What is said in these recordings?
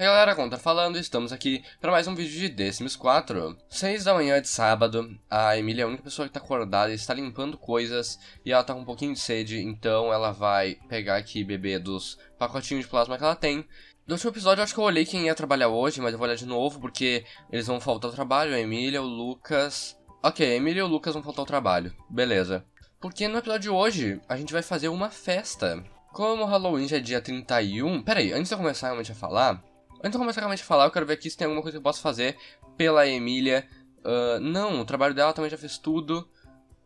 Hey galera, Contra falando, estamos aqui para mais um vídeo de Sims 4. 6 da manhã de sábado, a Emília é a única pessoa que tá acordada, está limpando coisas e ela tá com um pouquinho de sede, então ela vai pegar aqui e beber dos pacotinhos de plasma que ela tem. No último episódio eu acho que eu olhei quem ia trabalhar hoje, mas eu vou olhar de novo porque eles vão faltar ao trabalho, a Emília, o Lucas... Ok, a Emília e o Lucas vão faltar ao trabalho, beleza. Porque no episódio de hoje a gente vai fazer uma festa. Como o Halloween já é dia 31... Pera aí, antes de eu começar realmente a falar... Antes de começar realmente a falar, eu quero ver aqui se tem alguma coisa que eu posso fazer pela Emília. Uh, não, o trabalho dela também já fez tudo.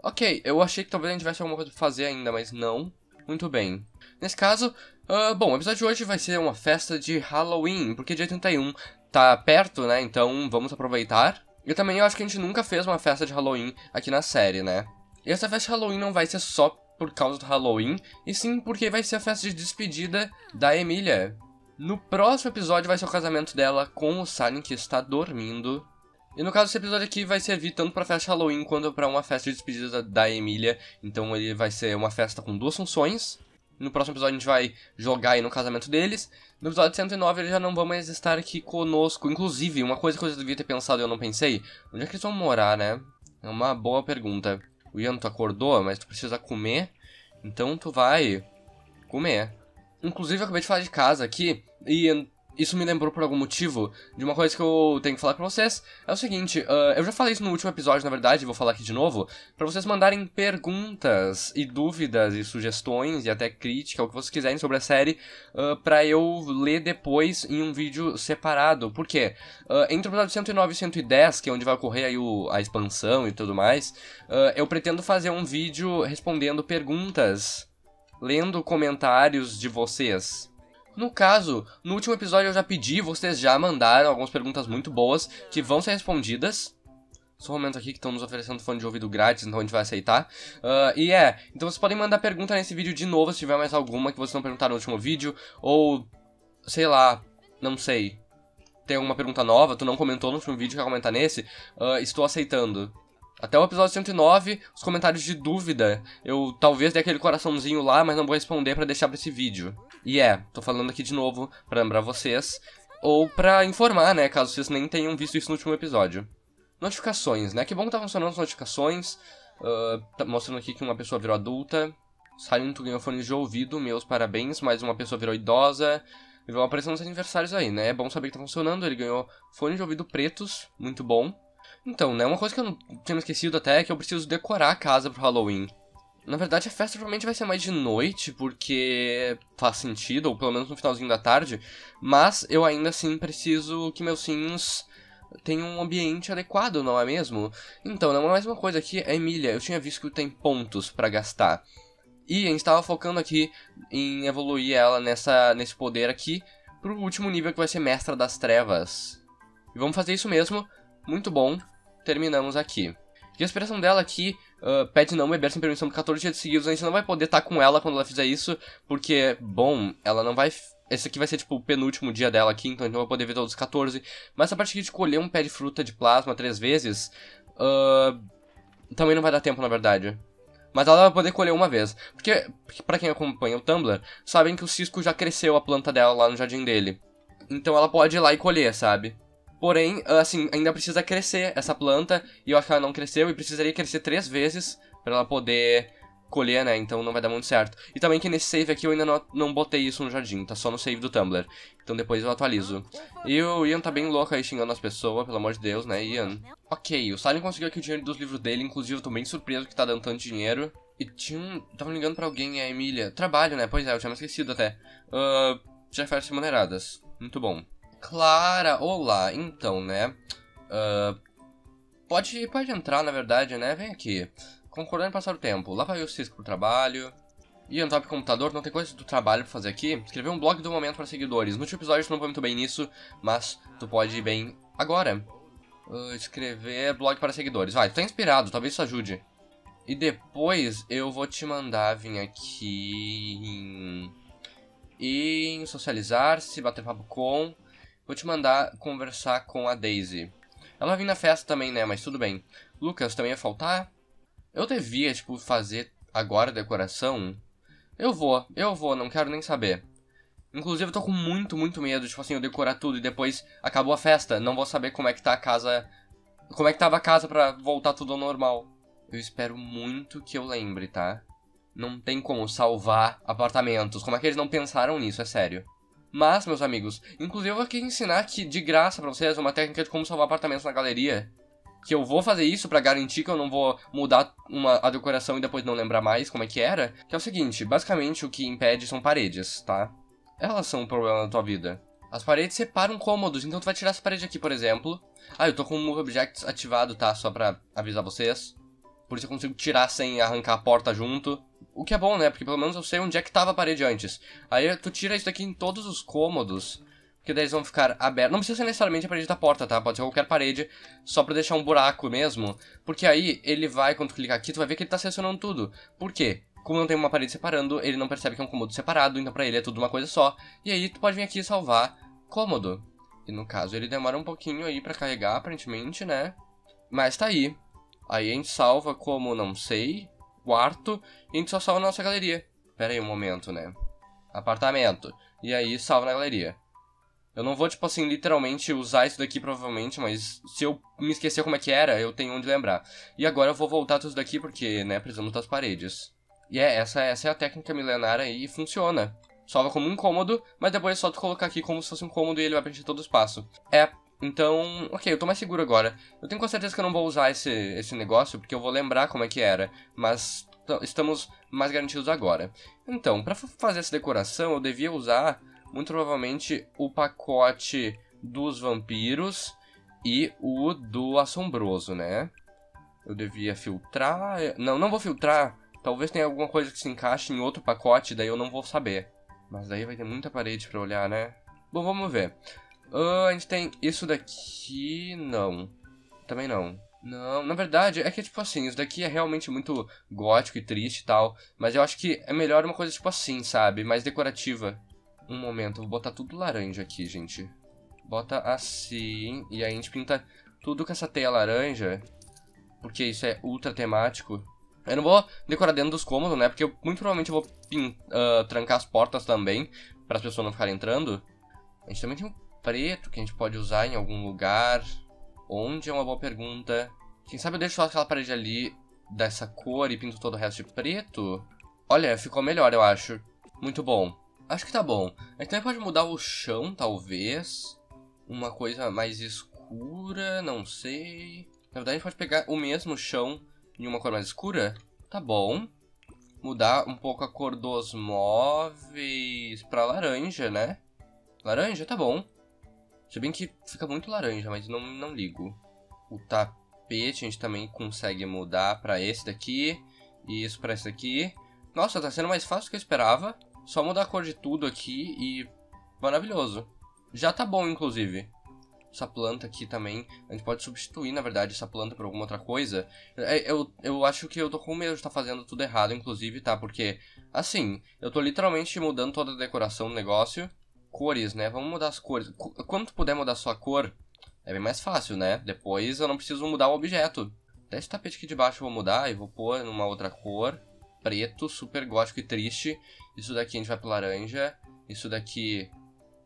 Ok, eu achei que talvez a gente tivesse alguma coisa pra fazer ainda, mas não. Muito bem. Nesse caso, uh, bom, o episódio de hoje vai ser uma festa de Halloween, porque dia 31 tá perto, né? Então vamos aproveitar. E também eu acho que a gente nunca fez uma festa de Halloween aqui na série, né? E essa festa de Halloween não vai ser só por causa do Halloween, e sim porque vai ser a festa de despedida da Emília. No próximo episódio vai ser o casamento dela com o Silent que está dormindo. E no caso, esse episódio aqui vai servir tanto pra festa Halloween quanto para uma festa de despedida da Emília. Então ele vai ser uma festa com duas funções. No próximo episódio a gente vai jogar aí no casamento deles. No episódio 109 eles já não vão mais estar aqui conosco. Inclusive, uma coisa que eu devia ter pensado e eu não pensei. Onde é que eles vão morar, né? É uma boa pergunta. O Ian, tu acordou, mas tu precisa comer. Então tu vai comer. Inclusive, eu acabei de falar de casa aqui, e isso me lembrou por algum motivo de uma coisa que eu tenho que falar pra vocês. É o seguinte, uh, eu já falei isso no último episódio, na verdade, vou falar aqui de novo, para vocês mandarem perguntas e dúvidas e sugestões e até crítica, o que vocês quiserem sobre a série, uh, pra eu ler depois em um vídeo separado. Por quê? Uh, entre o episódio 109 e 110, que é onde vai ocorrer aí o, a expansão e tudo mais, uh, eu pretendo fazer um vídeo respondendo perguntas lendo comentários de vocês. No caso, no último episódio eu já pedi, vocês já mandaram algumas perguntas muito boas que vão ser respondidas. Só um momento aqui que estão nos oferecendo fone de ouvido grátis, então a gente vai aceitar. Uh, e é, então vocês podem mandar pergunta nesse vídeo de novo se tiver mais alguma que vocês não perguntaram no último vídeo. Ou, sei lá, não sei. Tem alguma pergunta nova, tu não comentou no último vídeo, quer comentar nesse? Uh, estou aceitando. Até o episódio 109, os comentários de dúvida. Eu talvez dê aquele coraçãozinho lá, mas não vou responder para deixar para esse vídeo. E é, tô falando aqui de novo para lembrar vocês. Ou pra informar, né, caso vocês nem tenham visto isso no último episódio. Notificações, né? Que bom que tá funcionando as notificações. Uh, tá mostrando aqui que uma pessoa virou adulta. Silent ganhou fones de ouvido, meus parabéns. Mais uma pessoa virou idosa. E vão aparecendo nos aniversários aí, né? É bom saber que tá funcionando. Ele ganhou fones de ouvido pretos, muito bom. Então, né, uma coisa que eu não tinha esquecido até é que eu preciso decorar a casa pro Halloween. Na verdade, a festa provavelmente vai ser mais de noite, porque faz sentido, ou pelo menos no finalzinho da tarde. Mas eu ainda assim preciso que meus sims tenham um ambiente adequado, não é mesmo? Então, não é mais uma coisa aqui, a Emília, eu tinha visto que tem pontos para gastar. E a gente estava focando aqui em evoluir ela nessa, nesse poder aqui pro último nível que vai ser Mestra das Trevas. E vamos fazer isso mesmo, muito bom terminamos aqui. E a expressão dela aqui uh, pede não beber sem permissão por 14 dias seguidos. A gente não vai poder estar tá com ela quando ela fizer isso, porque, bom, ela não vai. Esse aqui vai ser tipo o penúltimo dia dela aqui, então a gente não vai poder ver todos os 14. Mas a partir de colher um pé de fruta de plasma três vezes, uh, também não vai dar tempo, na verdade. Mas ela vai poder colher uma vez. Porque, para quem acompanha o Tumblr, sabem que o Cisco já cresceu a planta dela lá no jardim dele. Então ela pode ir lá e colher, sabe? Porém, assim, ainda precisa crescer essa planta, e eu acho que ela não cresceu, e precisaria crescer três vezes para ela poder colher, né? Então não vai dar muito certo. E também que nesse save aqui eu ainda não, não botei isso no jardim, tá só no save do Tumblr. Então depois eu atualizo. E o Ian tá bem louco aí xingando as pessoas, pelo amor de Deus, né, Ian? Ok, o Silent conseguiu aqui o dinheiro dos livros dele, inclusive eu tô bem surpreso que tá dando tanto dinheiro. E tinha um... Tava ligando pra alguém, a Emília. Trabalho, né? Pois é, eu tinha me esquecido até. Uh, já férias remuneradas. Muito bom. Clara, olá, então, né? Uh, pode, pode entrar, na verdade, né? Vem aqui. Concordando em passar o tempo. Lá vai o Cisco pro trabalho. E no top computador, não tem coisa do trabalho pra fazer aqui. Escrever um blog do momento para seguidores. No último episódio tu não foi muito bem nisso, mas tu pode ir bem agora. Uh, escrever blog para seguidores. Vai, tu tá inspirado, talvez isso ajude. E depois eu vou te mandar vir aqui em, em socializar, se bater papo com Vou te mandar conversar com a Daisy. Ela vir na festa também, né? Mas tudo bem. Lucas, também ia faltar? Eu devia, tipo, fazer agora a decoração? Eu vou, eu vou, não quero nem saber. Inclusive, eu tô com muito, muito medo, tipo assim, eu decorar tudo e depois acabou a festa. Não vou saber como é que tá a casa. Como é que tava a casa pra voltar tudo ao normal. Eu espero muito que eu lembre, tá? Não tem como salvar apartamentos. Como é que eles não pensaram nisso? É sério. Mas, meus amigos, inclusive eu vou aqui ensinar aqui de graça pra vocês uma técnica de como salvar apartamentos na galeria. Que eu vou fazer isso para garantir que eu não vou mudar uma, a decoração e depois não lembrar mais como é que era. Que é o seguinte, basicamente o que impede são paredes, tá? Elas são um problema na tua vida. As paredes separam cômodos, então tu vai tirar essa parede aqui, por exemplo. Ah, eu tô com o Move Objects ativado, tá? Só pra avisar vocês. Por isso eu consigo tirar sem arrancar a porta junto. O que é bom, né? Porque pelo menos eu sei onde é que tava a parede antes. Aí tu tira isso daqui em todos os cômodos. Porque daí eles vão ficar abertos. Não precisa ser necessariamente a parede da porta, tá? Pode ser qualquer parede, só pra deixar um buraco mesmo. Porque aí ele vai, quando tu clicar aqui, tu vai ver que ele tá selecionando tudo. Por quê? Como não tem uma parede separando, ele não percebe que é um cômodo separado, então pra ele é tudo uma coisa só. E aí tu pode vir aqui e salvar cômodo. E no caso ele demora um pouquinho aí pra carregar, aparentemente, né? Mas tá aí. Aí a gente salva como não sei, quarto, e a gente só salva na nossa galeria. Pera aí um momento, né? Apartamento. E aí salva na galeria. Eu não vou, tipo assim, literalmente usar isso daqui provavelmente, mas se eu me esquecer como é que era, eu tenho onde lembrar. E agora eu vou voltar tudo daqui porque, né, precisamos das paredes. E é, essa, essa é a técnica milenar aí e funciona. Salva como um cômodo, mas depois é só tu colocar aqui como se fosse um cômodo e ele vai preencher todo o espaço. É, então, ok, eu tô mais seguro agora. Eu tenho com certeza que eu não vou usar esse, esse negócio, porque eu vou lembrar como é que era. Mas estamos mais garantidos agora. Então, para fazer essa decoração, eu devia usar, muito provavelmente, o pacote dos vampiros e o do assombroso, né? Eu devia filtrar... Não, não vou filtrar. Talvez tenha alguma coisa que se encaixe em outro pacote, daí eu não vou saber. Mas daí vai ter muita parede pra olhar, né? Bom, vamos ver. Uh, a gente tem isso daqui. Não. Também não. Não, na verdade, é que tipo assim, isso daqui é realmente muito gótico e triste e tal. Mas eu acho que é melhor uma coisa tipo assim, sabe? Mais decorativa. Um momento, vou botar tudo laranja aqui, gente. Bota assim. E aí a gente pinta tudo com essa teia laranja. Porque isso é ultra temático. Eu não vou decorar dentro dos cômodos, né? Porque eu muito provavelmente vou uh, trancar as portas também. Para as pessoas não ficarem entrando. A gente também tem um preto que a gente pode usar em algum lugar. Onde é uma boa pergunta. Quem sabe eu deixo só aquela parede ali dessa cor e pinto todo o resto de preto? Olha, ficou melhor, eu acho. Muito bom. Acho que tá bom. A gente também pode mudar o chão, talvez. Uma coisa mais escura, não sei. Na verdade, a gente pode pegar o mesmo chão em uma cor mais escura. Tá bom. Mudar um pouco a cor dos móveis pra laranja, né? Laranja, tá bom. Se bem que fica muito laranja, mas não, não ligo. O tapete a gente também consegue mudar pra esse daqui. E isso pra esse daqui. Nossa, tá sendo mais fácil do que eu esperava. Só mudar a cor de tudo aqui e... Maravilhoso. Já tá bom, inclusive. Essa planta aqui também, a gente pode substituir, na verdade, essa planta por alguma outra coisa. É, eu, eu acho que eu tô com medo de estar tá fazendo tudo errado, inclusive, tá? Porque, assim, eu tô literalmente mudando toda a decoração do negócio cores, né? Vamos mudar as cores. Quando tu puder mudar sua cor, é bem mais fácil, né? Depois eu não preciso mudar o objeto. Até esse tapete aqui de baixo eu vou mudar e vou pôr numa outra cor. Preto, super gótico e triste. Isso daqui a gente vai pro laranja. Isso daqui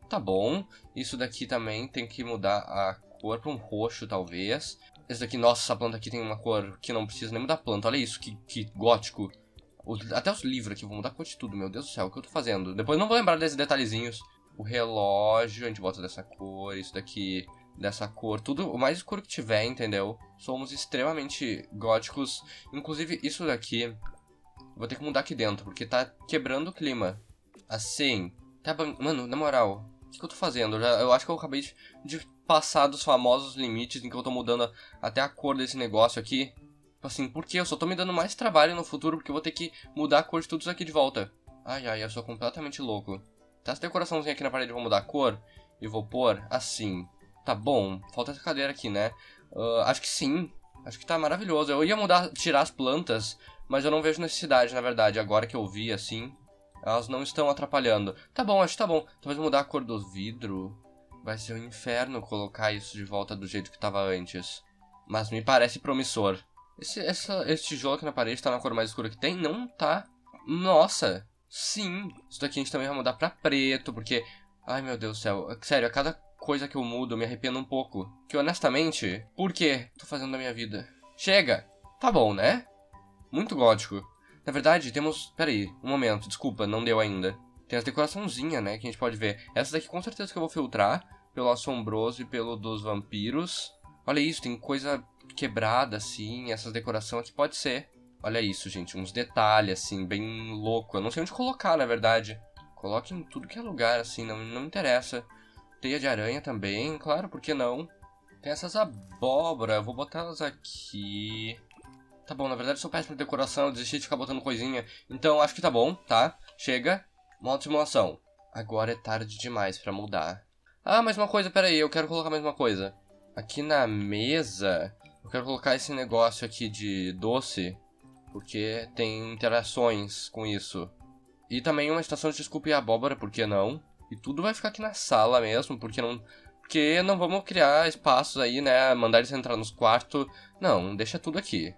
tá bom. Isso daqui também tem que mudar a cor pra um roxo, talvez. Esse daqui, nossa, essa planta aqui tem uma cor que não precisa nem mudar a planta. Olha isso, que, que gótico. até os livros aqui, vou mudar a cor de tudo, meu Deus do céu, o que eu tô fazendo? Depois não vou lembrar desses detalhezinhos o relógio, a gente bota dessa cor, isso daqui dessa cor, tudo o mais escuro que tiver, entendeu? Somos extremamente góticos. Inclusive, isso daqui, vou ter que mudar aqui dentro, porque tá quebrando o clima. Assim, tá Mano, na moral, o que, que eu tô fazendo? Eu, já, eu acho que eu acabei de, de, passar dos famosos limites em que eu tô mudando até a cor desse negócio aqui. Tipo assim, por que? Eu só tô me dando mais trabalho no futuro porque eu vou ter que mudar a cor de tudo isso aqui de volta. Ai, ai, eu sou completamente louco. Tá, essa decoraçãozinha aqui na parede vou mudar a cor e vou pôr assim. Tá bom, falta essa cadeira aqui, né? Uh, acho que sim, acho que tá maravilhoso. Eu ia mudar, tirar as plantas, mas eu não vejo necessidade, na verdade, agora que eu vi assim. Elas não estão atrapalhando. Tá bom, acho que tá bom. Talvez mudar a cor do vidro. Vai ser um inferno colocar isso de volta do jeito que tava antes. Mas me parece promissor. Esse, essa, esse tijolo aqui na parede tá na cor mais escura que tem? Não tá. Nossa, Sim, isso daqui a gente também vai mudar pra preto, porque... Ai, meu Deus do céu. Sério, a cada coisa que eu mudo, eu me arrependo um pouco. Que, honestamente, por que tô fazendo da minha vida? Chega! Tá bom, né? Muito gótico. Na verdade, temos... Pera aí, um momento, desculpa, não deu ainda. Tem as decoraçãozinhas, né, que a gente pode ver. Essa daqui com certeza que eu vou filtrar. Pelo assombroso e pelo dos vampiros. Olha isso, tem coisa quebrada, assim. Essas decorações aqui pode ser. Olha isso, gente. Uns detalhes, assim, bem louco. Eu não sei onde colocar, na verdade. Coloque em tudo que é lugar, assim, não, não interessa. Teia de aranha também, claro, por que não? Tem essas abóbora, eu vou botar elas aqui. Tá bom, na verdade eu sou péssimo de decoração, eu desisti de ficar botando coisinha. Então acho que tá bom, tá? Chega. Modo simulação. Agora é tarde demais pra mudar. Ah, mais uma coisa, peraí, eu quero colocar mais uma coisa. Aqui na mesa, eu quero colocar esse negócio aqui de doce, porque tem interações com isso. E também uma estação de desculpa e abóbora, por que não? E tudo vai ficar aqui na sala mesmo, porque não... Porque não vamos criar espaços aí, né, mandar eles entrar nos quartos. Não, deixa tudo aqui.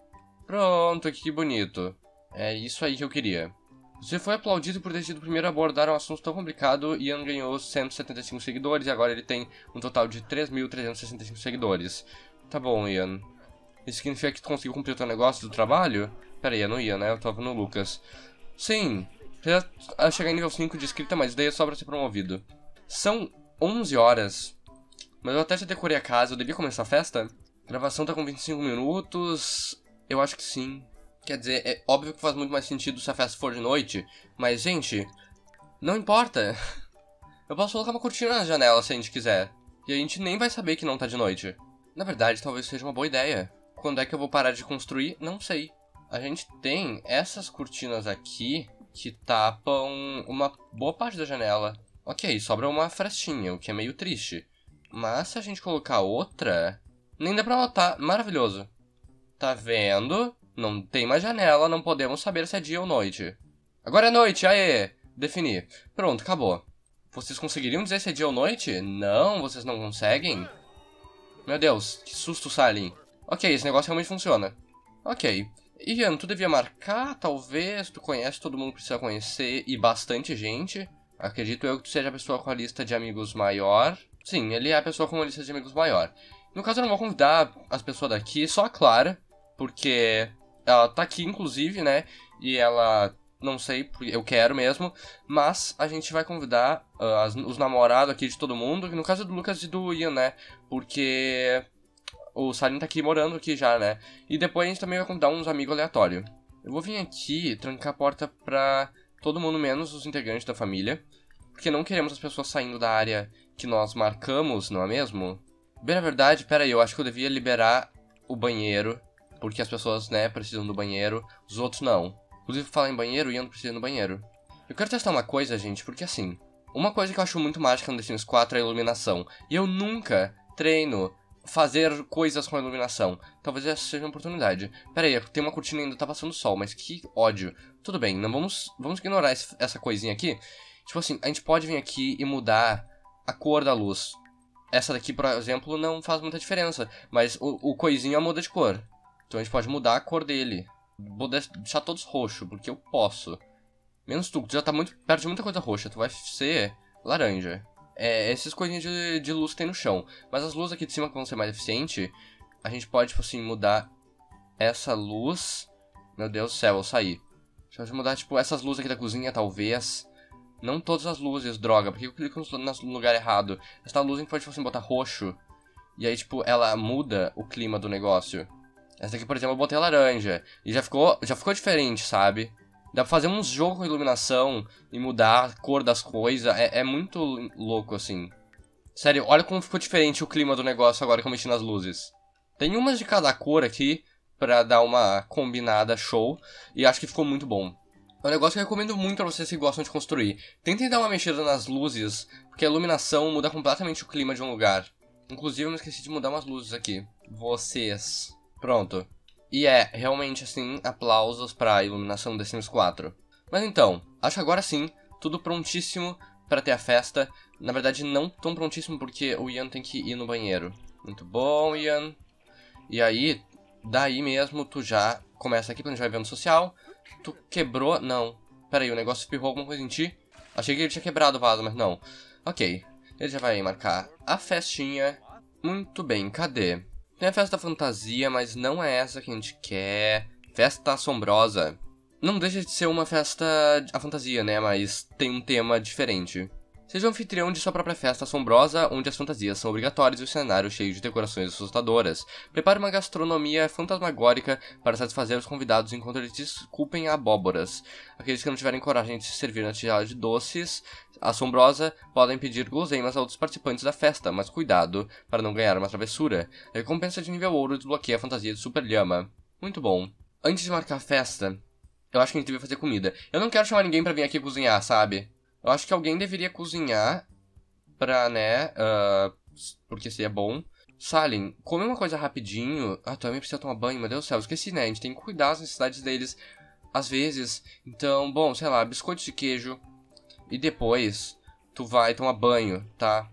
Pronto, que bonito. É isso aí que eu queria. Você foi aplaudido por ter sido o primeiro a abordar um assunto tão complicado. Ian ganhou 175 seguidores e agora ele tem um total de 3.365 seguidores. Tá bom, Ian. Isso significa que tu conseguiu cumprir o teu negócio do trabalho? Pera aí, eu não ia, né? Eu tava no Lucas. Sim, já chegar em nível 5 de escrita, mas daí é só pra ser promovido. São 11 horas. Mas eu até já decorei a casa, eu devia começar a festa? A gravação tá com 25 minutos. Eu acho que sim. Quer dizer, é óbvio que faz muito mais sentido se a festa for de noite, mas, gente, não importa. Eu posso colocar uma cortina na janela se a gente quiser. E a gente nem vai saber que não tá de noite. Na verdade, talvez seja uma boa ideia. Quando é que eu vou parar de construir? Não sei. A gente tem essas cortinas aqui que tapam uma boa parte da janela. Ok, sobra uma frestinha, o que é meio triste. Mas se a gente colocar outra, nem dá pra notar. Maravilhoso. Tá vendo? Não tem mais janela, não podemos saber se é dia ou noite. Agora é noite, aê! Definir. Pronto, acabou. Vocês conseguiriam dizer se é dia ou noite? Não, vocês não conseguem? Meu Deus, que susto, Salin. Ok, esse negócio realmente funciona. Ok. Ian, tu devia marcar, talvez, tu conhece, todo mundo precisa conhecer, e bastante gente. Acredito eu que tu seja a pessoa com a lista de amigos maior. Sim, ele é a pessoa com a lista de amigos maior. No caso, eu não vou convidar as pessoas daqui, só a Clara, porque ela tá aqui, inclusive, né? E ela, não sei, eu quero mesmo. Mas a gente vai convidar uh, as, os namorados aqui de todo mundo. No caso do Lucas e do Ian, né? Porque o Salim tá aqui morando aqui já, né? E depois a gente também vai convidar uns amigos aleatórios. Eu vou vir aqui trancar a porta pra todo mundo, menos os integrantes da família. Porque não queremos as pessoas saindo da área que nós marcamos, não é mesmo? Bem, na verdade, pera aí, eu acho que eu devia liberar o banheiro porque as pessoas, né, precisam do banheiro, os outros não. Inclusive, falar em banheiro, Ian precisa no banheiro. Eu quero testar uma coisa, gente, porque assim, uma coisa que eu acho muito mágica no The Sims 4 é a iluminação. E eu nunca treino fazer coisas com a iluminação. Talvez essa seja uma oportunidade. Pera aí, tem uma cortina ainda, tá passando sol, mas que ódio. Tudo bem, não vamos, vamos ignorar essa coisinha aqui. Tipo assim, a gente pode vir aqui e mudar a cor da luz. Essa daqui, por exemplo, não faz muita diferença, mas o, o coisinho muda de cor. Então a gente pode mudar a cor dele. Vou deixar todos roxo, porque eu posso. Menos tu, tu já tá muito perto de muita coisa roxa. Tu vai ser laranja. É, essas coisinhas de, de luz que tem no chão. Mas as luzes aqui de cima que vão ser mais eficientes, a gente pode, tipo assim, mudar essa luz. Meu Deus do céu, eu saí. Deixa eu mudar, tipo, essas luzes aqui da cozinha, talvez. Não todas as luzes, droga, porque eu clico no lugar errado. Essa luz a gente pode, tipo assim, botar roxo. E aí, tipo, ela muda o clima do negócio. Essa aqui, por exemplo, eu botei laranja. E já ficou, já ficou diferente, sabe? Dá pra fazer uns jogos com iluminação e mudar a cor das coisas. É, é, muito louco, assim. Sério, olha como ficou diferente o clima do negócio agora que eu mexi nas luzes. Tem umas de cada cor aqui pra dar uma combinada show. E acho que ficou muito bom. É um negócio que eu recomendo muito pra vocês que gostam de construir. Tentem dar uma mexida nas luzes, porque a iluminação muda completamente o clima de um lugar. Inclusive, eu me esqueci de mudar umas luzes aqui. Vocês Pronto. E é, realmente assim, aplausos pra iluminação The Sims 4. Mas então, acho agora sim, tudo prontíssimo para ter a festa. Na verdade, não tão prontíssimo porque o Ian tem que ir no banheiro. Muito bom, Ian. E aí, daí mesmo, tu já começa aqui planejar evento social. Tu quebrou... Não. Pera aí, o negócio espirrou alguma coisa em ti? Achei que ele tinha quebrado o vaso, mas não. Ok. Ele já vai marcar a festinha. Muito bem, cadê? Tem a festa fantasia, mas não é essa que a gente quer. Festa assombrosa. Não deixa de ser uma festa a fantasia, né? Mas tem um tema diferente. Seja anfitrião de sua própria festa assombrosa, onde as fantasias são obrigatórias e o cenário cheio de decorações assustadoras. Prepare uma gastronomia fantasmagórica para satisfazer os convidados enquanto eles desculpem abóboras. Aqueles que não tiverem coragem de se servir na tigela de doces assombrosa podem pedir guloseimas a outros participantes da festa, mas cuidado para não ganhar uma travessura. Recompensa de nível ouro desbloqueia a fantasia de Super Llama. Muito bom. Antes de marcar a festa, eu acho que a gente devia fazer comida. Eu não quero chamar ninguém para vir aqui cozinhar, sabe? Eu acho que alguém deveria cozinhar pra, né, uh, porque se é bom. Salin, come uma coisa rapidinho. Ah, também precisa tomar banho, meu Deus do céu, esqueci, né? A gente tem que cuidar das necessidades deles às vezes. Então, bom, sei lá, biscoitos de queijo. E depois, tu vai tomar banho, tá?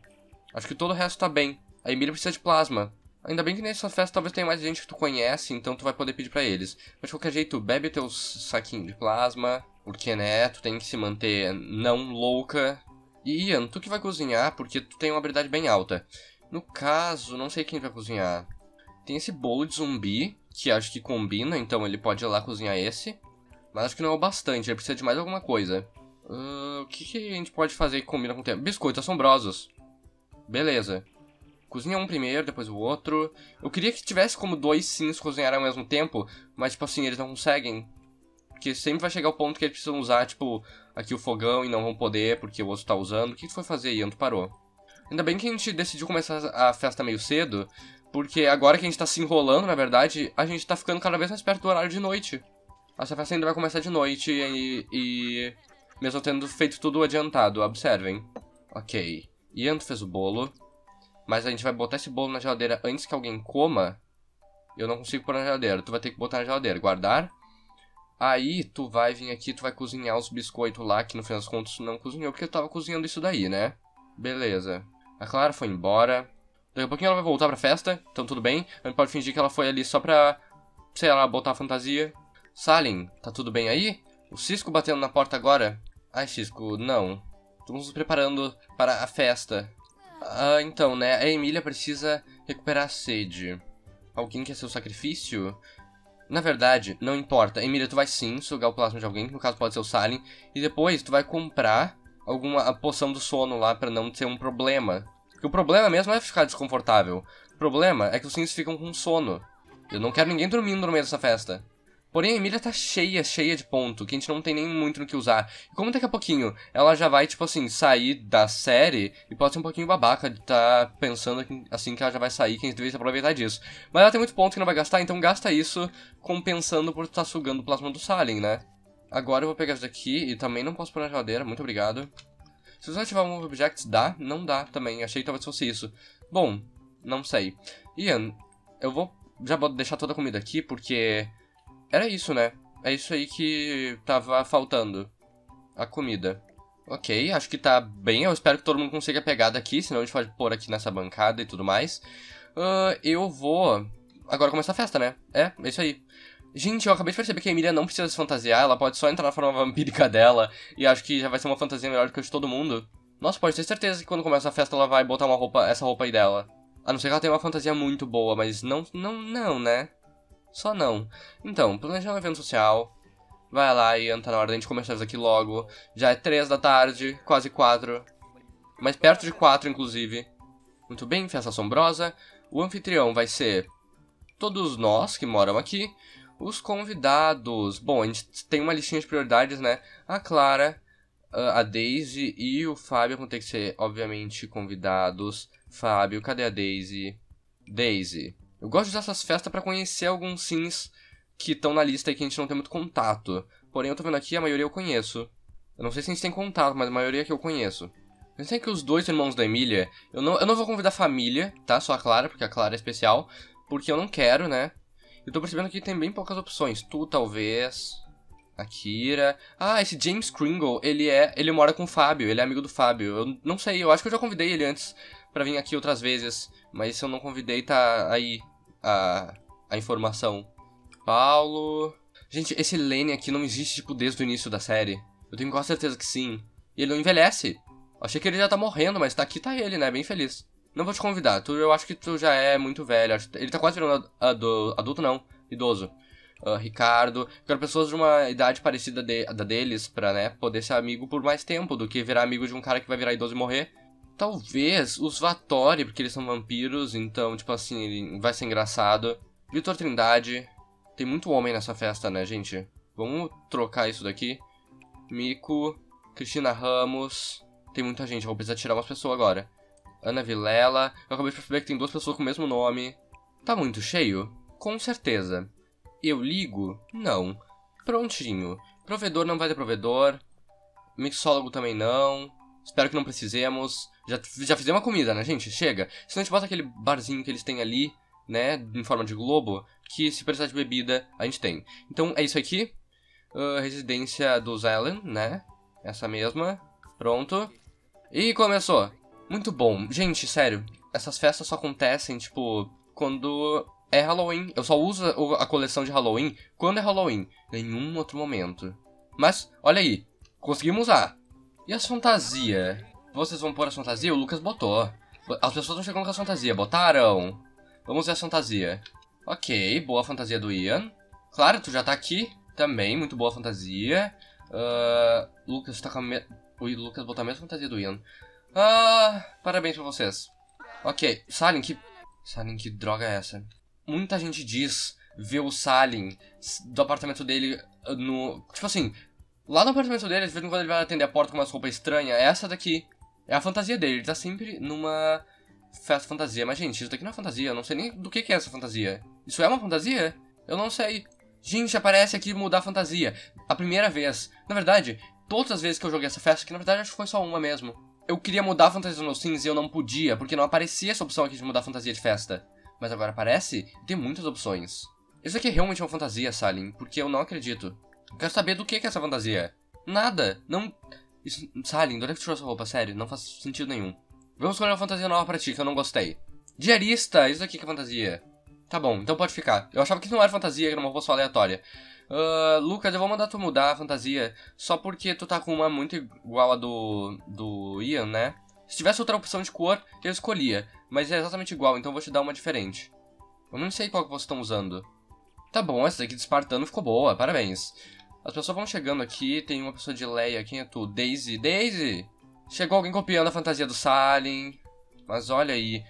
Acho que todo o resto tá bem. A Emília precisa de plasma. Ainda bem que nessa festa talvez tenha mais gente que tu conhece, então tu vai poder pedir para eles. Mas de qualquer jeito, bebe teus saquinhos de plasma. Porque, né, tu tem que se manter não louca. E Ian, tu que vai cozinhar, porque tu tem uma habilidade bem alta. No caso, não sei quem vai cozinhar. Tem esse bolo de zumbi, que acho que combina, então ele pode ir lá cozinhar esse. Mas acho que não é o bastante, ele precisa de mais alguma coisa. Uh, o que, que, a gente pode fazer que combina com o tempo? Biscoitos assombrosos. Beleza. Cozinha um primeiro, depois o outro. Eu queria que tivesse como dois sims cozinhar ao mesmo tempo, mas tipo assim, eles não conseguem. Porque sempre vai chegar o ponto que eles precisam usar, tipo, aqui o fogão e não vão poder porque o outro tá usando. O que tu foi fazer, Ian? Tu parou. Ainda bem que a gente decidiu começar a festa meio cedo, porque agora que a gente tá se enrolando, na verdade, a gente tá ficando cada vez mais perto do horário de noite. Essa festa ainda vai começar de noite e, e mesmo tendo feito tudo adiantado, observem. Ok. Ian fez o bolo, mas a gente vai botar esse bolo na geladeira antes que alguém coma. Eu não consigo pôr na geladeira, tu vai ter que botar na geladeira. Guardar. Aí tu vai vir aqui, tu vai cozinhar os biscoitos lá, que no final das contas tu não cozinhou, porque eu tava cozinhando isso daí, né? Beleza. A Clara foi embora. Daqui a pouquinho ela vai voltar pra festa, então tudo bem. A gente pode fingir que ela foi ali só pra, sei lá, botar a fantasia. Salim, tá tudo bem aí? O Cisco batendo na porta agora? Ai, Cisco, não. Estamos nos preparando para a festa. Ah, então, né? A Emília precisa recuperar a sede. Alguém quer seu sacrifício? Na verdade, não importa. Emília, tu vai sim sugar o plasma de alguém, no caso pode ser o Salin, e depois tu vai comprar alguma poção do sono lá para não ter um problema. Porque o problema mesmo é ficar desconfortável. O problema é que os sims ficam com sono. Eu não quero ninguém dormindo no meio dessa festa. Porém, a Emília tá cheia, cheia de ponto, que a gente não tem nem muito no que usar. E como daqui a pouquinho ela já vai, tipo assim, sair da série, e pode ser um pouquinho babaca de tá pensando que, assim que ela já vai sair, que a gente deveria aproveitar disso. Mas ela tem muito ponto que não vai gastar, então gasta isso compensando por estar tá sugando o plasma do Salem, né? Agora eu vou pegar isso daqui, e também não posso pôr na geladeira, muito obrigado. Se você ativar um objects, dá? Não dá também, achei que talvez fosse isso. Bom, não sei. Ian, eu vou já vou deixar toda a comida aqui, porque era isso, né? É isso aí que tava faltando. A comida. Ok, acho que tá bem. Eu espero que todo mundo consiga pegar daqui, senão a gente pode pôr aqui nessa bancada e tudo mais. Uh, eu vou. Agora começa a festa, né? É, é isso aí. Gente, eu acabei de perceber que a Emília não precisa se fantasiar, ela pode só entrar na forma vampírica dela, e acho que já vai ser uma fantasia melhor do que a de todo mundo. Nossa, pode ter certeza que quando começa a festa ela vai botar uma roupa, essa roupa aí dela. A não ser que ela tenha uma fantasia muito boa, mas não, não, não, né? Só não. Então, planejar um evento social. Vai lá e tá na da gente começar isso aqui logo. Já é três da tarde, quase quatro. Mais perto de quatro, inclusive. Muito bem, festa assombrosa. O anfitrião vai ser todos nós que moram aqui. Os convidados. Bom, a gente tem uma listinha de prioridades, né? A Clara, a Daisy e o Fábio vão ter que ser, obviamente, convidados. Fábio, cadê a Daisy? Daisy. Eu gosto de usar essas festas para conhecer alguns sims que estão na lista e que a gente não tem muito contato. Porém, eu tô vendo aqui, a maioria eu conheço. Eu não sei se a gente tem contato, mas a maioria que eu conheço. Pensei que os dois irmãos da Emília, eu não, eu não vou convidar a família, tá? Só a Clara, porque a Clara é especial. Porque eu não quero, né? Eu tô percebendo que tem bem poucas opções. Tu, talvez. A Kira. Ah, esse James Kringle, ele é. Ele mora com o Fábio, ele é amigo do Fábio. Eu não sei, eu acho que eu já convidei ele antes para vir aqui outras vezes. Mas se eu não convidei, tá aí a, a informação. Paulo. Gente, esse Lenny aqui não existe, tipo, desde o início da série. Eu tenho quase certeza que sim. E ele não envelhece. Achei que ele já tá morrendo, mas tá aqui tá ele, né? Bem feliz. Não vou te convidar. Tu, eu acho que tu já é muito velho. Ele tá quase virando adulto, não. Idoso. Uh, Ricardo. Quero pessoas de uma idade parecida de, da deles pra, né, poder ser amigo por mais tempo do que virar amigo de um cara que vai virar idoso e morrer. Talvez os Vatori, porque eles são vampiros, então, tipo assim, vai ser engraçado. Vitor Trindade. Tem muito homem nessa festa, né, gente? Vamos trocar isso daqui. Mico. Cristina Ramos. Tem muita gente, vou precisar tirar umas pessoas agora. Ana Vilela. Eu acabei de perceber que tem duas pessoas com o mesmo nome. Tá muito cheio? Com certeza. Eu ligo? Não. Prontinho. Provedor não vai ter provedor. Mixólogo também não. Espero que não precisemos. Já, já fizemos uma comida, né, gente? Chega. Se a gente bota aquele barzinho que eles têm ali, né, em forma de globo, que se precisar de bebida, a gente tem. Então, é isso aqui. Uh, residência do Zelen, né? Essa mesma. Pronto. E começou. Muito bom. Gente, sério, essas festas só acontecem, tipo, quando é Halloween. Eu só uso a coleção de Halloween quando é Halloween. Nenhum outro momento. Mas, olha aí. Conseguimos usar. E as fantasias? Vocês vão pôr as fantasias? O Lucas botou. As pessoas estão chegando com as fantasias. Botaram. Vamos ver a fantasia. Ok, boa fantasia do Ian. Claro, tu já tá aqui. Também, muito boa fantasia. Uh, Lucas tá com a me... O Lucas botou a mesma fantasia do Ian. Ah, parabéns pra vocês. Ok, Salim, que... Salim, que droga é essa? Muita gente diz ver o Salim do apartamento dele ah, no... Tipo assim, lá no apartamento dele, de vez em quando ele vai atender a porta com umas roupas estranhas. Essa daqui é a fantasia dele. Ele tá sempre numa festa fantasia. Mas, gente, isso daqui não é fantasia. Eu não sei nem do que, que é essa fantasia. Isso é uma fantasia? Eu não sei. Gente, aparece aqui mudar a fantasia. A primeira vez. Na verdade, todas as vezes que eu joguei essa festa, que na verdade acho que foi só uma mesmo eu queria mudar a fantasia no Sims e eu não podia, porque não aparecia essa opção aqui de mudar a fantasia de festa. Mas agora aparece e tem muitas opções. Isso aqui é realmente uma fantasia, Salim, porque eu não acredito. Eu quero saber do que é essa fantasia. Nada. Não... Isso... Salim, onde é que tirou essa roupa? Sério, não faz sentido nenhum. Vamos escolher uma fantasia nova pra ti, que eu não gostei. Diarista, isso aqui que é fantasia. Tá bom, então pode ficar. Eu achava que não era fantasia, que era uma roupa só aleatória. Uh, Lucas, eu vou mandar tu mudar a fantasia só porque tu tá com uma muito igual a do, do Ian, né? Se tivesse outra opção de cor, eu escolhia. Mas é exatamente igual, então eu vou te dar uma diferente. Eu não sei qual que vocês estão usando. Tá bom, essa daqui de Espartano ficou boa, parabéns. As pessoas vão chegando aqui, tem uma pessoa de Leia, quem é tu? Daisy? Daisy! Chegou alguém copiando a fantasia do Salim. Mas olha aí.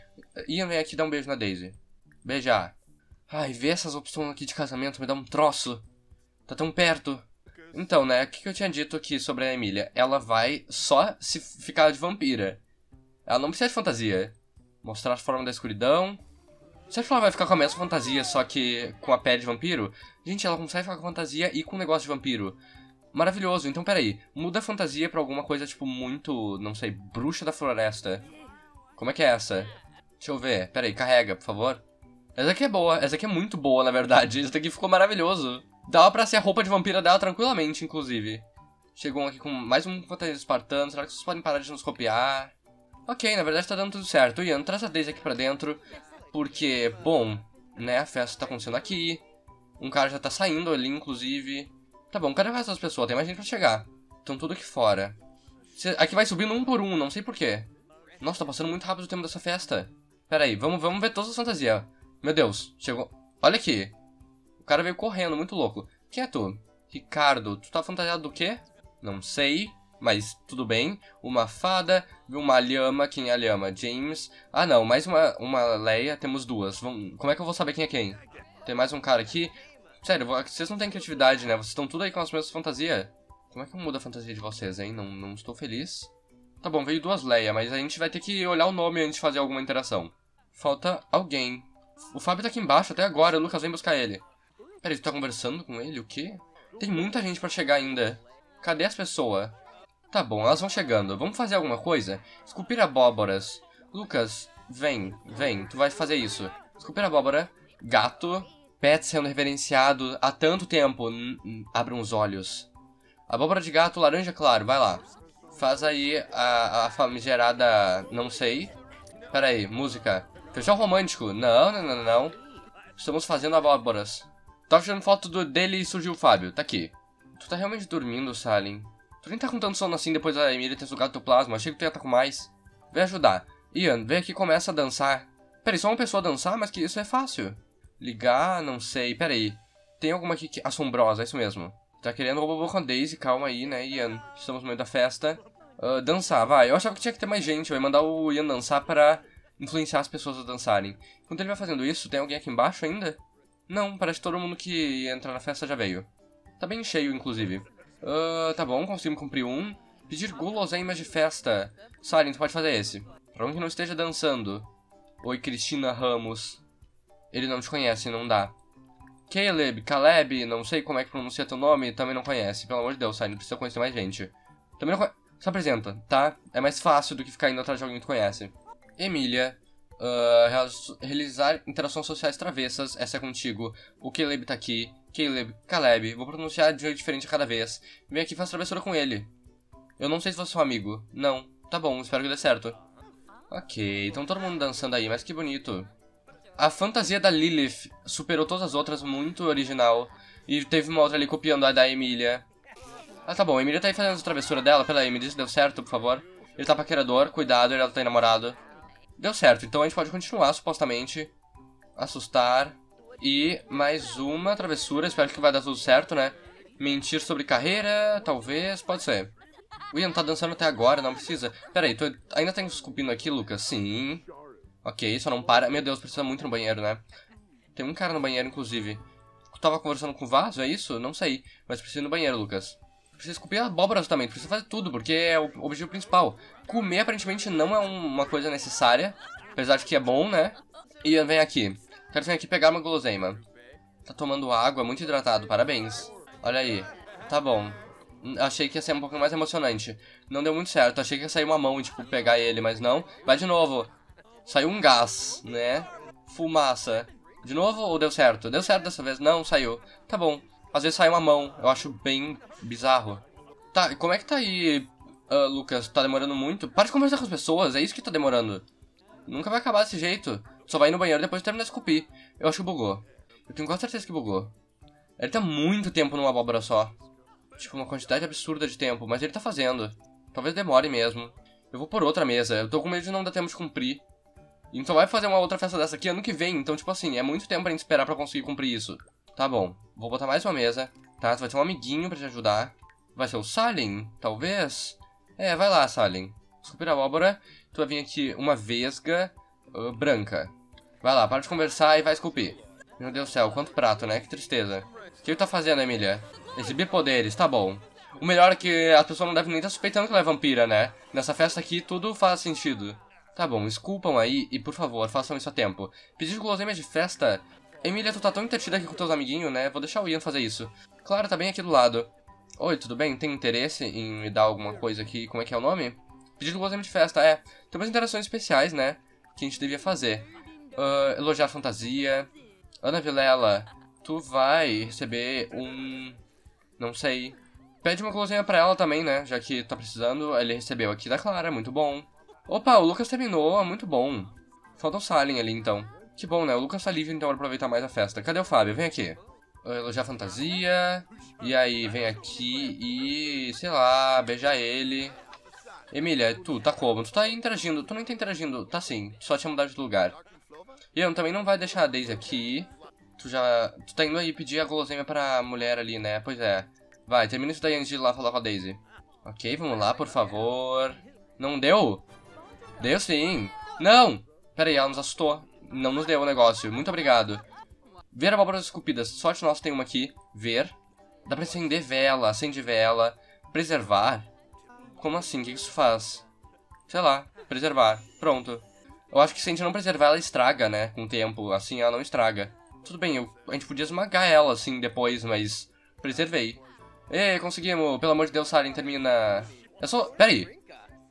Ian vem aqui dar um beijo na Daisy. Beijar. Ai, ver essas opções aqui de casamento me dá um troço. Tá tão perto. Então, né, o que eu tinha dito aqui sobre a Emília? Ela vai só se ficar de vampira. Ela não precisa de fantasia. Mostrar a forma da escuridão. Você acha que ela vai ficar com a mesma fantasia, só que com a pele de vampiro? Gente, ela consegue ficar com fantasia e com um negócio de vampiro. Maravilhoso. Então, peraí. Muda a fantasia pra alguma coisa, tipo, muito, não sei, bruxa da floresta. Como é que é essa? Deixa eu ver. Peraí, carrega, por favor. Essa aqui é boa. Essa aqui é muito boa, na verdade. Essa aqui ficou maravilhoso. Dava pra ser a roupa de vampira dela tranquilamente, inclusive. Chegou aqui com mais um fantasia espartano. Será que vocês podem parar de nos copiar? Ok, na verdade tá dando tudo certo. Ian, traz a Daisy aqui pra dentro. Porque, bom, né, a festa tá acontecendo aqui. Um cara já tá saindo ali, inclusive. Tá bom, cadê o resto das pessoas? Tem mais gente pra chegar. Estão tudo aqui fora. Aqui vai subindo um por um, não sei porquê. Nossa, tá passando muito rápido o tempo dessa festa. Pera aí, vamos, vamos ver todas as fantasias. Meu Deus, chegou... Olha aqui cara veio correndo, muito louco. Quem é tu? Ricardo, tu tá fantasiado do quê? Não sei, mas tudo bem. Uma fada, uma lhama, quem é a lhama? James. Ah não, mais uma, uma Leia, temos duas. Como é que eu vou saber quem é quem? Tem mais um cara aqui. Sério, vocês não têm criatividade, né? Vocês estão tudo aí com as mesmas fantasias. Como é que eu mudo a fantasia de vocês, hein? Não, não estou feliz. Tá bom, veio duas Leia, mas a gente vai ter que olhar o nome antes de fazer alguma interação. Falta alguém. O Fábio tá aqui embaixo até agora, o Lucas vem buscar ele. Peraí, tu tá conversando com ele? O quê? Tem muita gente pra chegar ainda. Cadê as pessoas? Tá bom, elas vão chegando. Vamos fazer alguma coisa? Esculpir abóboras. Lucas, vem, vem, tu vai fazer isso. Esculpir abóbora. Gato. Pet sendo reverenciado há tanto tempo. Abram os olhos. Abóbora de gato, laranja claro, vai lá. Faz aí a, a famigerada... não sei. Pera aí, música. Fechou romântico. Não, não, não, não. Estamos fazendo abóboras. Tava tirando foto do, dele e surgiu o Fábio. Tá aqui. Tu tá realmente dormindo, Salim? Tu nem tá com tanto sono assim depois da Emília ter sugado teu plasma. Achei que tu ia estar com mais. Vem ajudar. Ian, vem aqui e começa a dançar. Peraí, só uma pessoa dançar? Mas que isso é fácil. Ligar, não sei. Peraí. Tem alguma aqui que... assombrosa, é isso mesmo. Tá querendo roubar com a Daisy, calma aí, né, Ian? Estamos no meio da festa. Uh, dançar, vai. Eu achava que tinha que ter mais gente. Vai mandar o Ian dançar para influenciar as pessoas a dançarem. Enquanto ele vai fazendo isso, tem alguém aqui embaixo ainda? Não, parece que todo mundo que entra na festa já veio. Tá bem cheio, inclusive. Uh, tá bom, conseguimos cumprir um. Pedir guloseimas de festa. Silent, pode fazer esse. Pra um que não esteja dançando. Oi, Cristina Ramos. Ele não te conhece, não dá. Caleb, Caleb, não sei como é que pronuncia teu nome, também não conhece. Pelo amor de Deus, Silent, precisa conhecer mais gente. Também não conhece. Se apresenta, tá? É mais fácil do que ficar indo atrás de alguém que tu conhece. Emília. Uh, realizar interações sociais travessas, essa é contigo. O Caleb tá aqui. Caleb, Caleb, vou pronunciar de jeito diferente a cada vez. Vem aqui e faz travessura com ele. Eu não sei se você é um amigo. Não. Tá bom, espero que dê certo. Ok, então todo mundo dançando aí, mas que bonito. A fantasia da Lilith superou todas as outras, muito original. E teve uma outra ali copiando a da Emília. Ah, tá bom, a Emília tá aí fazendo a travessura dela. Pera aí, me diz se deu certo, por favor. Ele tá paquerador, cuidado, ela tem namorado. Deu certo, então a gente pode continuar, supostamente. Assustar. E mais uma travessura, espero que vai dar tudo certo, né? Mentir sobre carreira, talvez, pode ser. O Ian tá dançando até agora, não precisa. Pera aí, ainda tá esculpindo aqui, Lucas? Sim. Ok, só não para. Meu Deus, precisa muito no banheiro, né? Tem um cara no banheiro, inclusive. Tava conversando com o vaso, é isso? Não sei. Mas precisa ir no banheiro, Lucas. Precisa esculpir abóboras também, precisa fazer tudo, porque é o objetivo principal. Comer, aparentemente, não é uma coisa necessária. Apesar de que é bom, né? Ian, vem aqui. Quero vir aqui pegar uma guloseima. Tá tomando água, muito hidratado, parabéns. Olha aí. Tá bom. Achei que ia ser um pouco mais emocionante. Não deu muito certo. Achei que ia sair uma mão tipo, pegar ele, mas não. Vai de novo. Saiu um gás, né? Fumaça. De novo ou deu certo? Deu certo dessa vez? Não, saiu. Tá bom. Às vezes sai uma mão. Eu acho bem bizarro. Tá, como é que tá aí, uh, Lucas? Tá demorando muito? Para de conversar com as pessoas, é isso que tá demorando. Nunca vai acabar desse jeito. Só vai no banheiro depois de terminar de esculpir. Eu acho que bugou. Eu tenho quase certeza que bugou. Ele tá muito tempo numa abóbora só. Tipo, uma quantidade absurda de tempo, mas ele tá fazendo. Talvez demore mesmo. Eu vou por outra mesa, eu tô com medo de não dar tempo de cumprir. Então vai fazer uma outra festa dessa aqui ano que vem, então tipo assim, é muito tempo pra gente esperar pra conseguir cumprir isso. Tá bom, vou botar mais uma mesa, tá? Tu vai ter um amiguinho pra te ajudar. Vai ser o Salin, talvez? É, vai lá, Salin. Esculpir a abóbora, tu vai vir aqui uma vesga uh, branca. Vai lá, para de conversar e vai esculpir. Meu Deus do céu, quanto prato, né? Que tristeza. O que ele tá fazendo, Emília? Exibir poderes, tá bom. O melhor é que a pessoa não deve nem estar tá suspeitando que ela é vampira, né? Nessa festa aqui, tudo faz sentido. Tá bom, esculpam aí e, por favor, façam isso a tempo. Pedir guloseimas de festa? Emília, tu tá tão entretida aqui com teus amiguinhos, né? Vou deixar o Ian fazer isso. Claro, tá bem aqui do lado. Oi, tudo bem? Tem interesse em me dar alguma coisa aqui? Como é que é o nome? Pedir guloseimas de festa, é. Tem umas interações especiais, né? Que a gente devia fazer. Uh, elogiar fantasia. Ana Vilela, tu vai receber um não sei. Pede uma coisinha pra ela também, né? Já que tá precisando. Ele recebeu aqui da Clara, muito bom. Opa, o Lucas terminou, muito bom. Falta o Salem ali, então. Que bom, né? O Lucas tá livre, então, pra aproveitar mais a festa. Cadê o Fábio? Vem aqui. Elogiar fantasia. E aí, vem aqui e... Sei lá, beijar ele. Emília, tu, tá como? Tu tá interagindo. Tu não tá interagindo. Tá sim, só tinha mudado de lugar. Ian, também não vai deixar a Daisy aqui. Tu já. Tu tá indo aí pedir a guloseima pra mulher ali, né? Pois é. Vai, termina isso daí antes de ir lá falar com a Daisy. Ok, vamos lá, por favor. Não deu? Deu sim. Não! Pera aí, ela nos assustou. Não nos deu o negócio. Muito obrigado. Ver abóboras esculpidas. Sorte nossa tem uma aqui. Ver. Dá pra acender vela, acende vela. Preservar? Como assim? O que isso faz? Sei lá. Preservar. Pronto. Eu acho que se a gente não preservar, ela estraga, né? Com o tempo. Assim, ela não estraga. Tudo bem, eu, a gente podia esmagar ela assim depois, mas preservei. Ê, conseguimos. Pelo amor de Deus, Saren, termina. É só. Pera aí.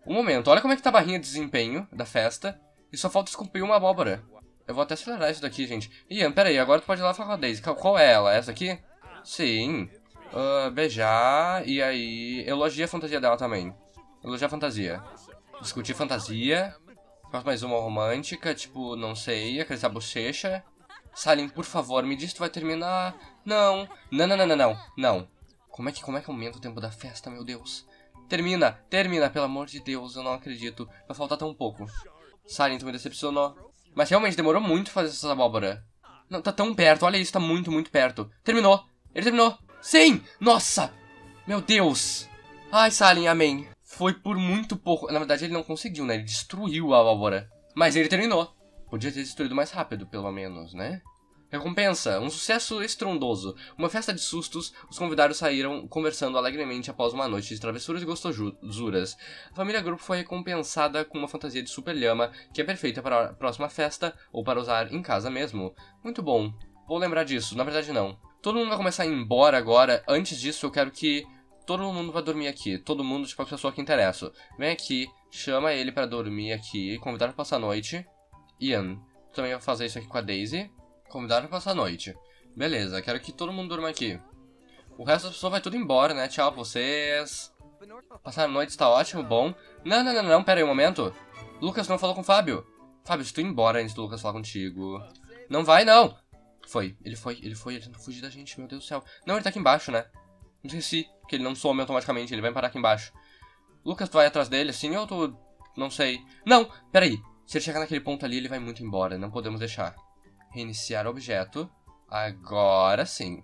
Um momento, olha como é que tá a barrinha de desempenho da festa. E só falta esculpir uma abóbora. Eu vou até acelerar isso daqui, gente. Ian, pera aí, agora tu pode ir lá falar com a Daisy. Qual é ela? Essa aqui? Sim. Uh, beijar, e aí... Elogia a fantasia dela também. Elogia a fantasia. Discutir fantasia. Faz mais uma romântica, tipo, não sei, acreditar bochecha. Salim, por favor, me diz que tu vai terminar. Não. Não, não, não, não, não. Não. Como é que, como é que aumenta o tempo da festa, meu Deus? Termina, termina, pelo amor de Deus, eu não acredito. Vai faltar tão pouco. Silent me decepcionou. Mas realmente demorou muito fazer essa abóbora. Não, tá tão perto, olha isso, tá muito, muito perto. Terminou, ele terminou. Sim! Nossa! Meu Deus! Ai, Salem, amém. Foi por muito pouco. Na verdade, ele não conseguiu, né? Ele destruiu a abóbora. Mas ele terminou. Podia ter destruído mais rápido, pelo menos, né? Recompensa: um sucesso estrondoso. Uma festa de sustos, os convidados saíram conversando alegremente após uma noite de travessuras e gostosuras. A família grupo foi recompensada com uma fantasia de super lhama, que é perfeita para a próxima festa ou para usar em casa mesmo. Muito bom. Vou lembrar disso, na verdade não. Todo mundo vai começar a ir embora agora. Antes disso, eu quero que todo mundo vá dormir aqui. Todo mundo, tipo a pessoa que interessa. Vem aqui, chama ele para dormir aqui, convidar para passar a noite. Ian, também vai fazer isso aqui com a Daisy. Convidaram pra passar a noite. Beleza, quero que todo mundo durma aqui. O resto das pessoas vai tudo embora, né? Tchau pra vocês. Passar a noite está ótimo, bom. Não, não, não, não, pera aí um momento. Lucas não falou com o Fábio. Fábio, se tu ir embora antes do Lucas falar contigo. Não vai, não. Foi, ele foi, ele foi, ele tentou fugir da gente, meu Deus do céu. Não, ele tá aqui embaixo, né? Não esqueci que ele não some automaticamente, ele vai parar aqui embaixo. Lucas, vai atrás dele assim ou tu... Não sei. Não, pera aí. Se ele chegar naquele ponto ali, ele vai muito embora, não podemos deixar. Reiniciar objeto. Agora sim.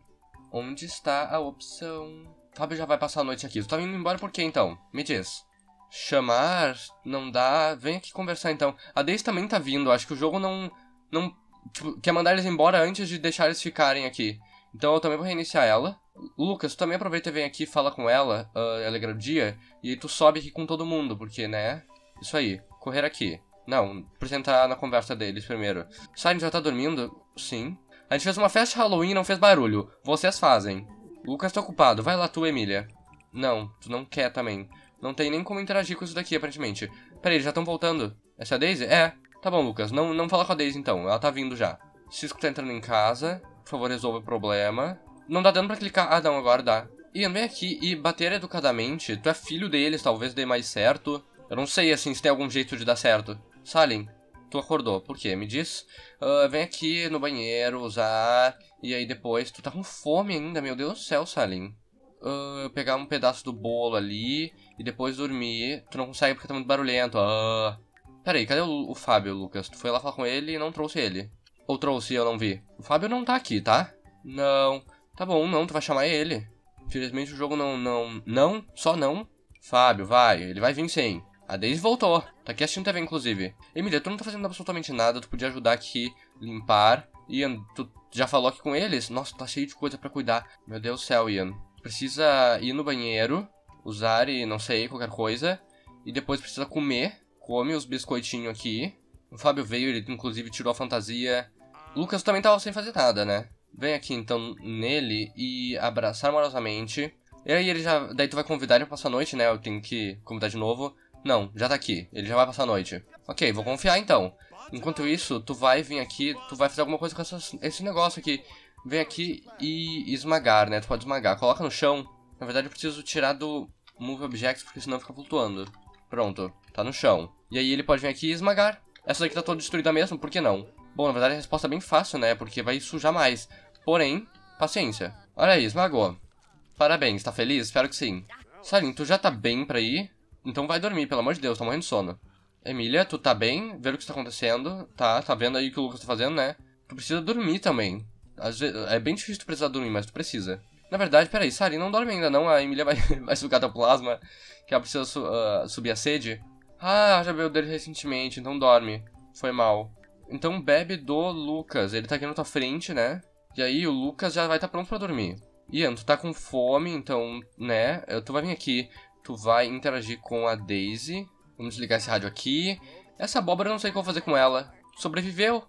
Onde está a opção? Fábio já vai passar a noite aqui. Tu tá indo embora por quê, então? Me diz. Chamar? Não dá. Vem aqui conversar, então. A Daisy também tá vindo. Acho que o jogo não... Não... Tipo, quer mandar eles embora antes de deixar eles ficarem aqui. Então eu também vou reiniciar ela. Lucas, tu também aproveita e vem aqui fala com ela, uh, alegra o dia, e tu sobe aqui com todo mundo, porque, né? Isso aí, correr aqui. Não, apresentar na conversa deles primeiro. Silent já tá dormindo? Sim. A gente fez uma festa de Halloween e não fez barulho. Vocês fazem. Lucas tá ocupado. Vai lá tu, Emília. Não, tu não quer também. Não tem nem como interagir com isso daqui, aparentemente. Peraí, eles já estão voltando. Essa é a Daisy? É. Tá bom, Lucas. Não, não fala com a Daisy, então. Ela tá vindo já. Cisco tá entrando em casa. Por favor, resolva o problema. Não dá dano pra clicar. Ah, não, agora dá. Ian, vem aqui e bater educadamente. Tu é filho deles, talvez dê mais certo. Eu não sei, assim, se tem algum jeito de dar certo. Salim, tu acordou. Por quê? Me diz. Uh, vem aqui no banheiro usar. E aí depois. Tu tá com fome ainda, meu Deus do céu, Salim. Uh, pegar um pedaço do bolo ali. E depois dormir. Tu não consegue porque tá muito barulhento. Uh. Pera aí, cadê o, o Fábio, Lucas? Tu foi lá falar com ele e não trouxe ele. Ou trouxe eu não vi? O Fábio não tá aqui, tá? Não. Tá bom, não, tu vai chamar ele. Infelizmente o jogo não, não, não, só não. Fábio, vai, ele vai vir sim. A Daisy voltou. Tá aqui assistindo TV, inclusive. Emília, tu não tá fazendo absolutamente nada. Tu podia ajudar aqui, limpar. Ian, tu já falou aqui com eles? Nossa, tá cheio de coisa para cuidar. Meu Deus do céu, Ian. Precisa ir no banheiro, usar e não sei, qualquer coisa. E depois precisa comer. Come os biscoitinhos aqui. O Fábio veio, ele inclusive tirou a fantasia. Lucas também tava sem fazer nada, né? Vem aqui então nele e abraçar amorosamente. E aí ele já. Daí tu vai convidar ele pra passar a noite, né? Eu tenho que convidar de novo. Não, já tá aqui. Ele já vai passar a noite. Ok, vou confiar então. Enquanto isso, tu vai vir aqui, tu vai fazer alguma coisa com essa, esse negócio aqui. Vem aqui e esmagar, né? Tu pode esmagar. Coloca no chão. Na verdade, eu preciso tirar do Move Objects, porque senão fica flutuando. Pronto, tá no chão. E aí ele pode vir aqui e esmagar. Essa daqui tá toda destruída mesmo, por que não? Bom, na verdade a resposta é bem fácil, né? Porque vai sujar mais. Porém, paciência. Olha aí, esmagou. Parabéns, tá feliz? Espero que sim. Salim, tu já tá bem pra ir? Então vai dormir, pelo amor de Deus, tá morrendo de sono. Emília, tu tá bem? Vê o que está acontecendo. Tá, tá vendo aí o que o Lucas tá fazendo, né? Tu precisa dormir também. Vezes, é bem difícil tu precisar dormir, mas tu precisa. Na verdade, peraí, Sari, não dorme ainda não. A Emília vai, vai sugar teu plasma, que ela precisa su uh, subir a sede. Ah, já bebeu dele recentemente, então dorme. Foi mal. Então bebe do Lucas, ele tá aqui na tua frente, né? E aí o Lucas já vai estar tá pronto pra dormir. Ian, tu tá com fome, então, né? Tu vai vir aqui tu vai interagir com a Daisy. Vamos desligar esse rádio aqui. Essa abóbora eu não sei o que vou fazer com ela. Sobreviveu,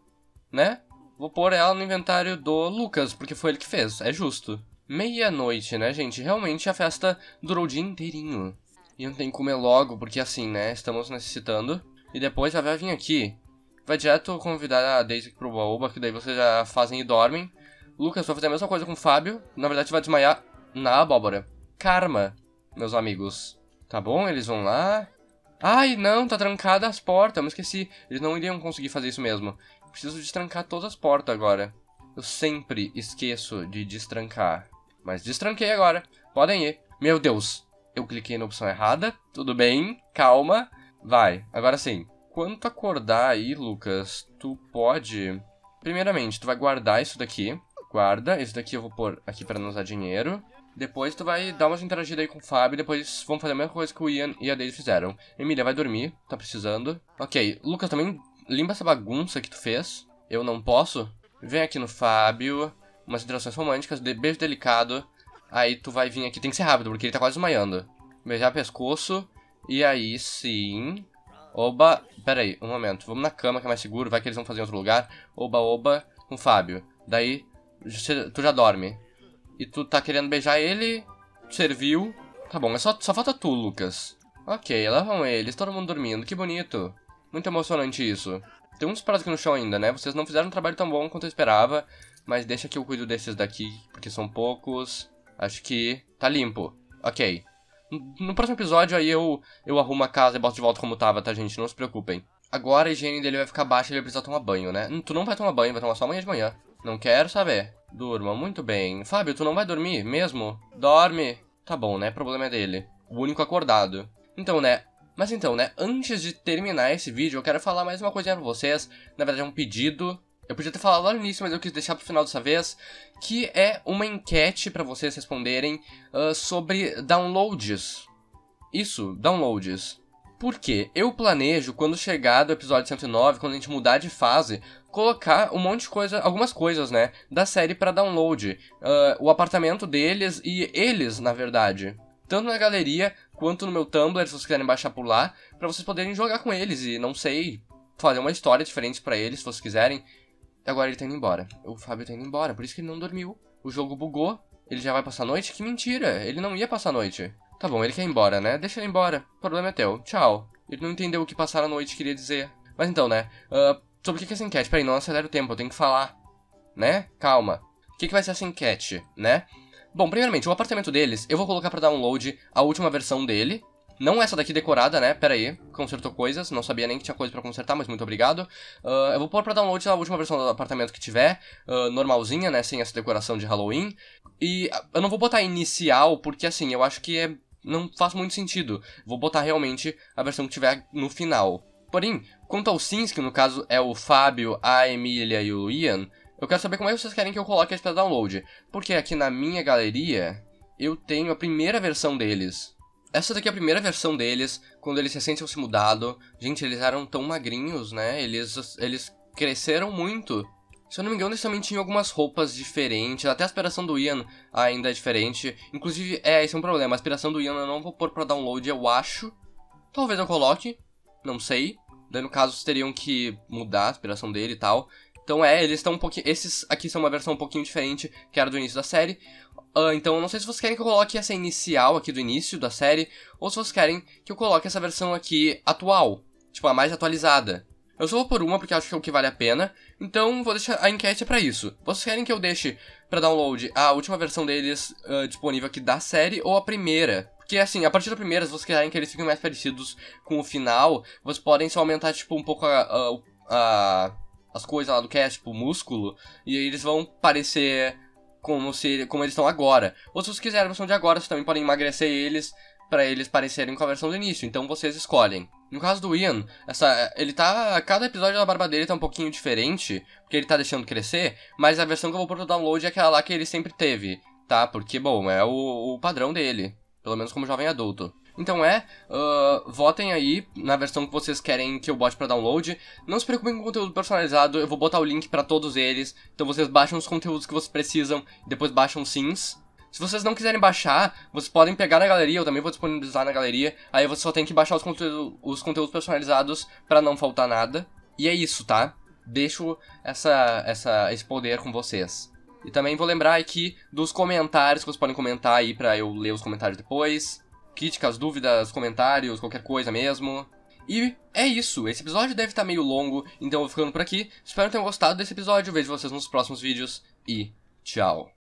né? Vou pôr ela no inventário do Lucas, porque foi ele que fez. É justo. Meia-noite, né, gente? Realmente a festa durou o dia inteirinho. E tem que comer logo, porque assim, né? Estamos necessitando. E depois já vai vir aqui. Vai direto convidar a Daisy pro baúba, que daí vocês já fazem e dormem. Lucas vai fazer a mesma coisa com o Fábio. Na verdade, vai desmaiar na abóbora. Karma meus amigos. Tá bom? Eles vão lá. Ai, não, tá trancada as portas. Eu me esqueci. Eles não iriam conseguir fazer isso mesmo. Preciso destrancar todas as portas agora. Eu sempre esqueço de destrancar. Mas destranquei agora. Podem ir. Meu Deus. Eu cliquei na opção errada. Tudo bem, calma. Vai, agora sim. Quando tu acordar aí, Lucas, tu pode... Primeiramente, tu vai guardar isso daqui. Guarda, isso daqui eu vou pôr aqui pra não usar dinheiro. Depois tu vai dar umas interagidas aí com o Fábio, depois vamos fazer a mesma coisa que o Ian e a Daisy fizeram. Emília, vai dormir, tá precisando. Ok, Lucas, também limpa essa bagunça que tu fez. Eu não posso. Vem aqui no Fábio, umas interações românticas, de beijo delicado. Aí tu vai vir aqui, tem que ser rápido, porque ele tá quase desmaiando. Beijar pescoço, e aí sim... Oba, pera aí, um momento, vamos na cama que é mais seguro, vai que eles vão fazer em outro lugar. Oba, oba, com o Fábio. Daí, tu já dorme. E tu tá querendo beijar ele, serviu. Tá bom, é só, só falta tu, Lucas. Ok, lá vão eles, todo mundo dormindo, que bonito. Muito emocionante isso. Tem uns pratos aqui no chão ainda, né? Vocês não fizeram um trabalho tão bom quanto eu esperava. Mas deixa que eu cuido desses daqui, porque são poucos. Acho que tá limpo. Ok. No próximo episódio aí eu, eu arrumo a casa e boto de volta como tava, tá, gente? Não se preocupem. Agora a higiene dele vai ficar baixa e ele vai precisar tomar banho, né? Tu não vai tomar banho, vai tomar só amanhã de manhã. Não quero saber. Durma, muito bem. Fábio, tu não vai dormir mesmo? Dorme. Tá bom, né? Problema é dele. O único acordado. Então, né? Mas então, né? Antes de terminar esse vídeo, eu quero falar mais uma coisinha pra vocês. Na verdade, é um pedido. Eu podia ter falado lá no início, mas eu quis deixar pro final dessa vez. Que é uma enquete para vocês responderem uh, sobre downloads. Isso, downloads. Porque eu planejo, quando chegar do episódio 109, quando a gente mudar de fase, colocar um monte de coisa, algumas coisas, né, da série para download. Uh, o apartamento deles e eles, na verdade. Tanto na galeria quanto no meu Tumblr, se vocês quiserem baixar por lá, para vocês poderem jogar com eles e, não sei, fazer uma história diferente para eles, se vocês quiserem. Agora ele tá indo embora. O Fábio tá indo embora, por isso que ele não dormiu. O jogo bugou. Ele já vai passar a noite? Que mentira! Ele não ia passar a noite. Tá bom, ele quer ir embora, né? Deixa ele embora. O problema é teu. Tchau. Ele não entendeu o que passar a noite queria dizer. Mas então, né? Uh, sobre o que é essa enquete? Peraí, não acelera o tempo, eu tenho que falar. Né? Calma. O que, que vai ser essa enquete, né? Bom, primeiramente, o apartamento deles, eu vou colocar pra download a última versão dele, não essa daqui decorada, né? Pera aí, consertou coisas. Não sabia nem que tinha coisa pra consertar, mas muito obrigado. Uh, eu vou pôr pra download a última versão do apartamento que tiver. Uh, normalzinha, né? Sem essa decoração de Halloween. E eu não vou botar inicial, porque assim, eu acho que é... não faz muito sentido. Vou botar realmente a versão que tiver no final. Porém, quanto ao Sims, que no caso é o Fábio, a Emília e o Ian, eu quero saber como é que vocês querem que eu coloque eles pra download. Porque aqui na minha galeria, eu tenho a primeira versão deles. Essa daqui é a primeira versão deles, quando eles recém tinham se mudado. Gente, eles eram tão magrinhos, né? Eles, eles cresceram muito. Se eu não me engano, eles também tinham algumas roupas diferentes. Até a aspiração do Ian ainda é diferente. Inclusive, é, esse é um problema. A aspiração do Ian eu não vou pôr pra download, eu acho. Talvez eu coloque. Não sei. Daí, no caso, teriam que mudar a aspiração dele e tal. Então, é, eles estão um pouquinho... Esses aqui são uma versão um pouquinho diferente, que era do início da série. Uh, então, não sei se vocês querem que eu coloque essa inicial aqui do início da série, ou se vocês querem que eu coloque essa versão aqui atual, tipo, a mais atualizada. Eu só vou por uma porque acho que é o que vale a pena, então vou deixar a enquete para isso. Vocês querem que eu deixe para download a última versão deles uh, disponível aqui da série ou a primeira? Porque assim, a partir da primeira, se vocês querem que eles fiquem mais parecidos com o final, vocês podem só aumentar, tipo, um pouco a, a, a as coisas lá do cast, tipo, o músculo, e aí eles vão parecer como se como eles estão agora. Ou se vocês quiserem a versão de agora, vocês também podem emagrecer eles para eles parecerem com a versão do início. Então vocês escolhem. No caso do Ian, essa, ele tá. Cada episódio da barba dele tá um pouquinho diferente, porque ele tá deixando crescer, mas a versão que eu vou pôr no download é aquela lá que ele sempre teve, tá? Porque, bom, é o, o padrão dele. Pelo menos como jovem adulto. Então é, uh, votem aí na versão que vocês querem que eu bote para download. Não se preocupem com o conteúdo personalizado, eu vou botar o link para todos eles. Então vocês baixam os conteúdos que vocês precisam e depois baixam os sims. Se vocês não quiserem baixar, vocês podem pegar na galeria, eu também vou disponibilizar na galeria. Aí você só tem que baixar os, conteúdo, os conteúdos personalizados para não faltar nada. E é isso, tá? Deixo essa, essa, esse poder com vocês. E também vou lembrar aqui dos comentários que vocês podem comentar aí pra eu ler os comentários depois críticas, dúvidas, comentários, qualquer coisa mesmo. E é isso, esse episódio deve estar meio longo, então eu vou ficando por aqui. Espero que tenham gostado desse episódio, vejo vocês nos próximos vídeos e tchau.